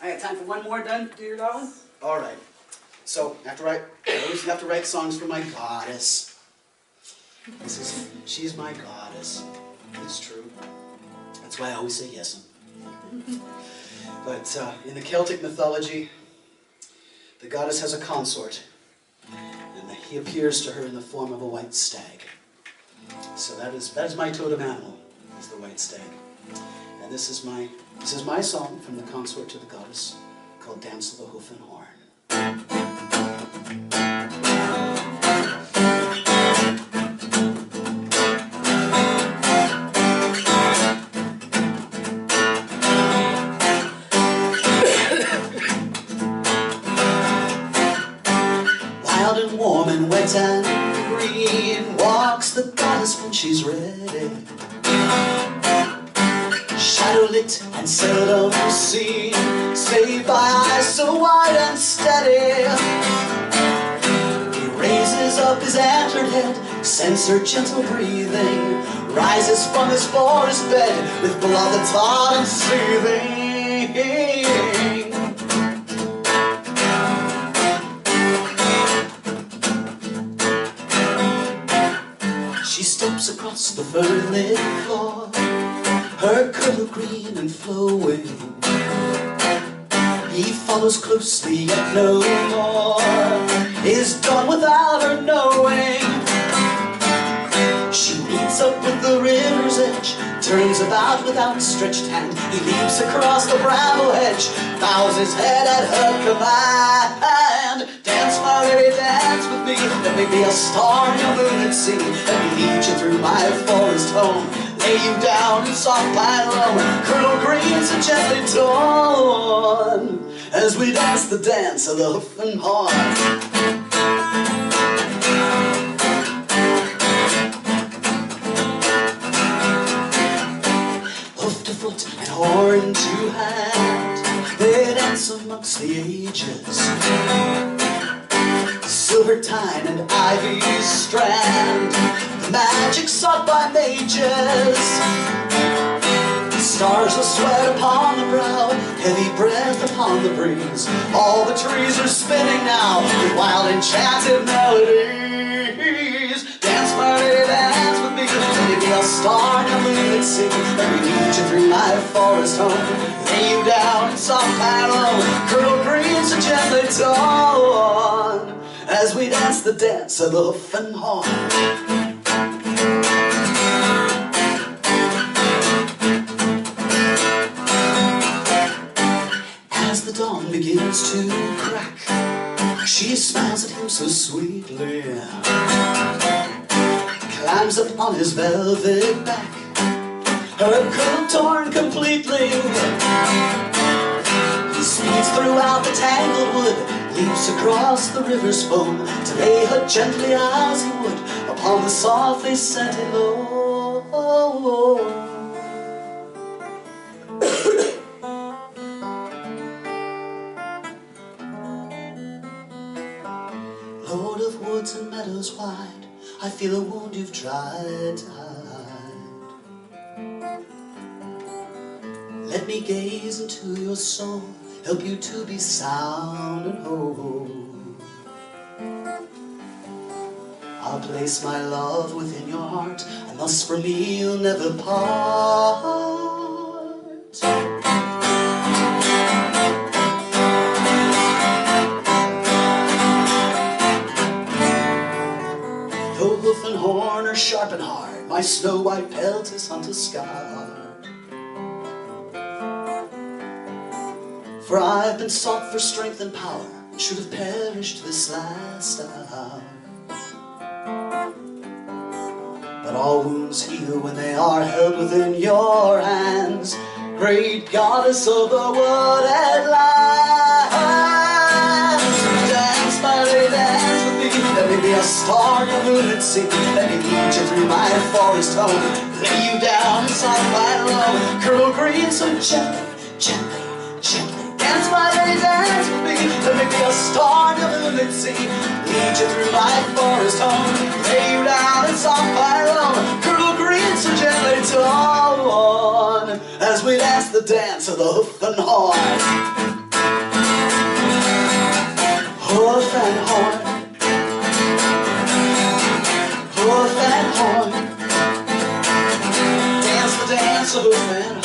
I got time for one more done, dear darling. All right. So I, I always have to write songs for my goddess. This is, she's my goddess. It's true. That's why I always say yes. But uh, in the Celtic mythology, the goddess has a consort, and he appears to her in the form of a white stag. So that is that is my totem animal, is the white stag. And this is my this is my song from the consort to the goddess called Dance of the Hoof and Horn. Wild and warm and wet and green walks the goddess when she's ready. Shadow lit and seldom seen, saved by eyes so wide and steady. He raises up his antlered head, sends her gentle breathing, rises from his forest bed with blood that's hot and seething. She steps across the fern-lit floor, her color green and flowing. He follows closely, yet no more is done without her knowing. She meets up with the river's edge, turns about with outstretched hand. He leaps across the bramble hedge, bows his head at her command. Dance, my lady, dance with me. Let me be a star in your moonlit sea. Let me lead you through my forest home. Lay you down in soft loam. Colonel greens are gently torn as we dance the dance of the hoof and horn. hoof to foot and horn to hand. They dance amongst the ages. Silver tine and ivy strand, magic sought by mages. Stars will sweat upon the brow, heavy breath upon the breeze. All the trees are spinning now with wild enchanted melodies. Dance, lady, dance with me. Let me be a star in a moonlit sea. Let me lead you through my forest home. Lay you down in soft panel. Colonel greens are gently torn as we dance the dance of the hoof horn. She smiles at him so sweetly. Climbs up on his velvet back, her coat torn completely. He speeds throughout the tangled wood, leaps across the river's foam to lay her gently as he would upon the softly scented loam. Of woods and meadows wide, I feel a wound you've tried to hide. Let me gaze into your soul, help you to be sound and whole. I'll place my love within your heart, and thus from me you'll never part. Though and horn are sharp and hard, my snow white pelt is hunter scarred. For I've been sought for strength and power, and should have perished this last hour. But all wounds heal when they are held within your hands, great goddess of the wooded lands. a spark of lunacy Let me lead you through my forest home. Lay you down inside my love Curl green so gently, gently, gently Dance my lady, dance with me. Let me be a spark of lunacy Lead you through my forest home. Lay you down inside my love Curl green so gently till I'm As we dance the dance of the hoof and horn. Hoof and horn. And hard.